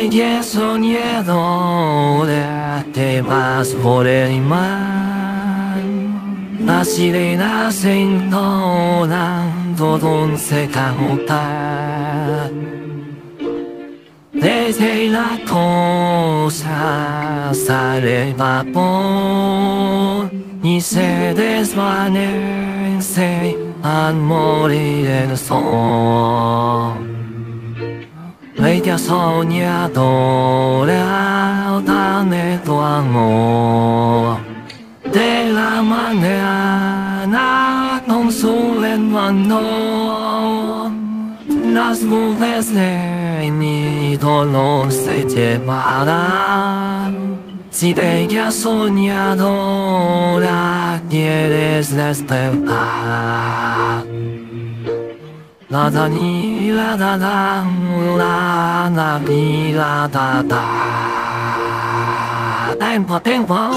最スそにえの出っています俺今走りなしんのなんとどんせかもた冷静な投射さればもう偽ですわねせあんもりれるそう soñadora, dame tu amor. De la mañana con su mano, las nubes de mi dolor se llevarán. Si de ella soñadora quieres despertar. 啦啦啦，啦啊！啦啦啦，电话电话。